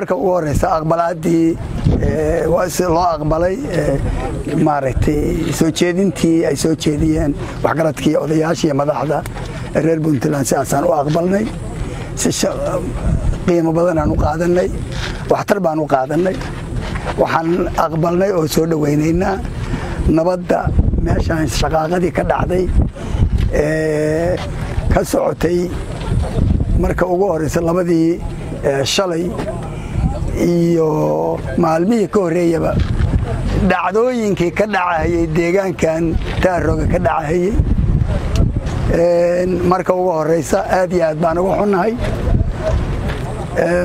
marka ugu horeysa aqbalaadii loo aqbalay maaragtay soo jeedintii ay soo jeediyeen waxgaradkii odayaashii madaxda reer puntland sidaasaan u aqbalnay si qiimo badanaan u qaadanay waxtar baan u qaadanay waxaan aqbalnay oo soo dhowaynaynaa nabadda meeshaan shaqaaqadii ka dhacday ka socotay marka ugu horeysa labadii shalay iyo maalmihii ka horreeyaba dhacdooyinkii ka dhacahayey deegaankan taaroga ka dhacahayey marka ugu horeysa aad iyo aad baan uga xunnahay.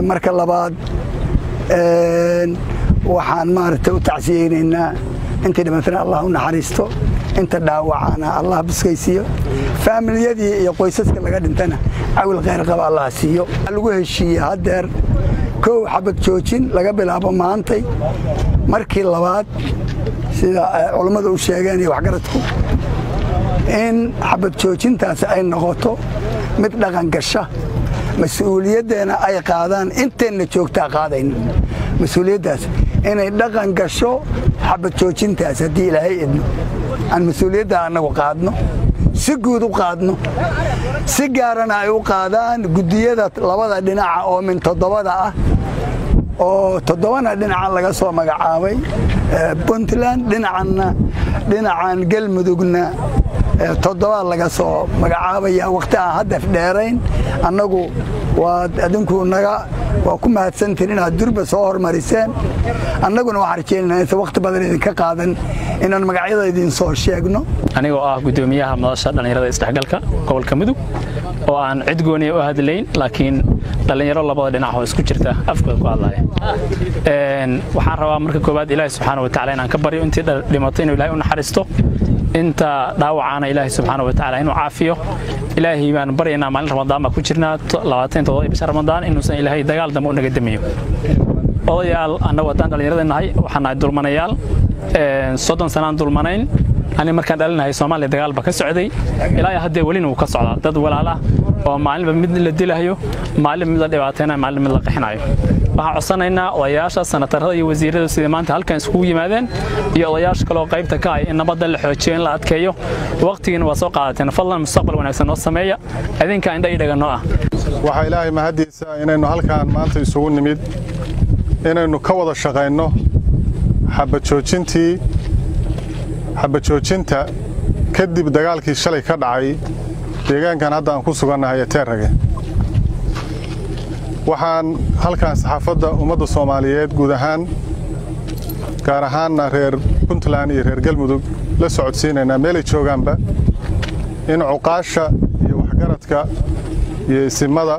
Marka labaad waxaan maaragtay u tacsiyeynaynaa intii dhimatana allah u naxariisto inta dhaawacana allah buskaysiiyo faamilyadii iyo qoysaska laga dhintana cawil khayr qaba allah siiyo. Lagu heshiiyey haddeer kow xabad joojin laga bilaabo maantay markii labaad sida culammadu u sheegeen iyo waxgaradku. In xabad joojintaasi ay noqoto mid dhaqan gasha. Mas'uuliyaddeena ay qaadaan inteenna joogtaa qaadayno mas'uuliyaddaas inay dhaqan gasho xabad joojintaas haddii ilaahay idmo aan mas'uuliyadda annagu qaadno si guud u qaadno. Si gaarana ay u qaadaan guddiyada labada dhinaca oo min toddobada ah oo toddobana dhinacan laga soo magacaabay puntland dhinacanna dhinacan galmudugna toddobaad laga soo magacaabaya wakhti aan haddef dheerayn annagu waad adinku naga waa ku mahadsantiin inaad durba soo hormariseen annaguna waxaan rajeynana insa wakhti badan idinka qaadan inaan magacyada idin soo sheegno. Anigoo ah guddoomiyaha madasha dhallinyarada isdhexgalka gobolka mudug oo aan cid gooniya u hadlayn laakiin dhallinyaro labada dhinac oo isku jirta afkooda ku hadlaya. Waxaan rabaa marka koowaad ilaahi subxaana wa tacala inaan ka baryo intii dhimato inuu ilahay u naxariisto. Inta dhaawacaana ilaahi subxaana wa tacala inuu caafiyo ilaahay baan baryaynaa maalin ramadaan baa ku jirnaa? Labaatan todoba bisha ramadaan inuusan ilaahay dagaal dambe u damiyo. Odayaal annagu haddaan dhallinyarada nahay dulmanayaal. Soddon sanaan dulmanayn. Ani markaan dhalinahay soomaaliya dagaal ba ka socday. Ilaa haddee welina wuu ka socdaa. Dad walaalah oo maalinba mid la dilahayo maalin mid la dhibaataynayo maalin mid la qixinayo waxaan codsanaynaa odayaasha sanatarada iyo wasiirada sida maanta halkan iskugu yimaadeen iyo odayaasha kaloo qaybta ka ah in nabadda la xoojiyo in la adkeeyo. Waqtigiina waa soo qaadateen fadlan mustaqbal wanaagsan noo sameeya. Idinka indha ii ah. Waxaa ilaahay mahaddiisa inaynu halkaan maanta isugu nimid inaynu ka wada shaqayno xabajoojintii xabajoojinta kadib dagaalkii shalay ka dhacay deegaankan hadda aan ku sugannahay ee teerrage waxaan halkaan saxaafadda ummadda soomaaliyeed guud ahaan gaar ahaanna reer puntland iyo reer galmudug la socodsiinaynaa meelay joogaanba in cuqaasha iyo waxgaradka iyo isimada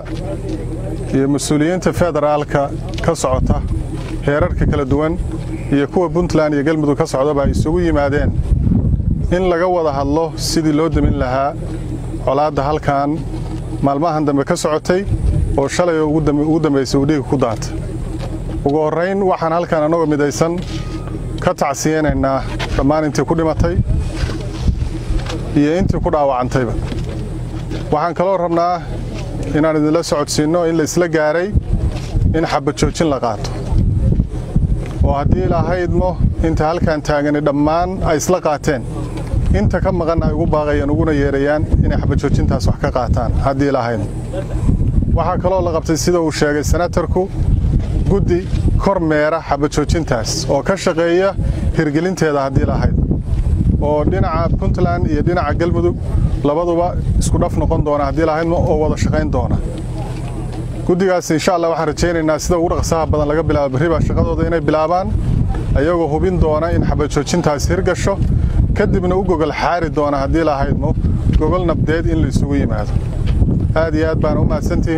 iyo mas'uuliyiinta federaalka ka socota heerarka kala duwan iyo kuwa puntland iyo galmudug ka socdaba ay isugu yimaadeen. In laga wada hadlo sidii loo demin lahaa colaadda halkan maalmahan dambe ka socotay oo shalay ugu dambaysay uu dhiiga ku daata ugu horrayn waxaan halkan annagoo midaysan ka tacsiyeynaynaa dhammaan intii ku dhimatay iyo intii ku dhaawacantayba. Waxaan kaloo rabnaa inaan idinla socodsiinno in la isla gaaray in xabajoojin la qaato. Oo haddii ilaahaydmo inta halkan taagani dhammaan ay isla qaateen inta ka maqan ay ugu baaqayaan uguna yeerayaan inay xabajoojintaas wax ka qaataan. Haddii ilaahaydmo waxaa kaloo la qabtay sida uu sheegay senatarku guddi kor meera xabajoojintaas oo ka shaqeeya hirgelinteeda haddii ilaahaydmo oo dhinaca puntland iyo dhinaca galmudug labaduba isku dhaf noqon doona haddii ilaahaydmo oo wada shaqayn doona. Guddigaas insha allah waxaan rajaynaynaa sida ugu dhaqsaha badan laga bilaabo. Berriba shaqadooda inay bilaabaan ayagoo hubin doona in xabajoojintaas hirgasho kadibna u gogol xaari doona haddii lahaydmo gogol nabdeed in la yimaado. Aad iyo aad baan u mahadsantihiin